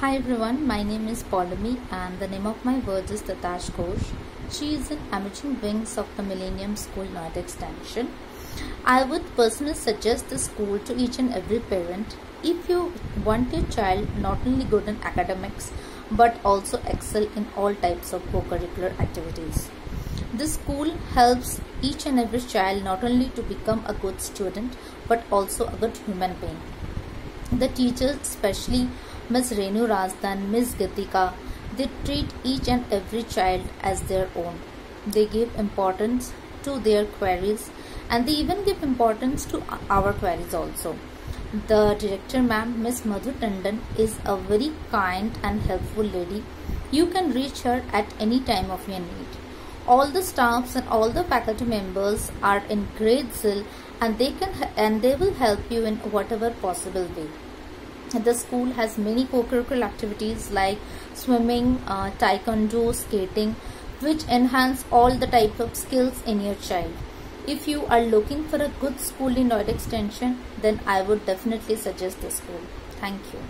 Hi everyone, my name is Poulami and the name of my word is Titash Ghosh. She is in Emerging Wings of the Millennium School Noida Extension. I would personally suggest the school to each and every parent if you want your child not only good in academics but also excel in all types of co-curricular activities. This school helps each and every child not only to become a good student but also a good human being. The teachers, especially Ms. Renu Razdan, Ms. Gatika, they treat each and every child as their own. They give importance to their queries and they even give importance to our queries also. The director ma'am, Miss Madhu Tandon, is a very kind and helpful lady. You can reach her at any time of your need. All the staffs and all the faculty members are in great zeal and they can and they will help you in whatever possible way the school has many co-curricular activities like swimming uh, taekwondo skating which enhance all the type of skills in your child. If you are looking for a good school in Noida Extension then I would definitely suggest this school. Thank you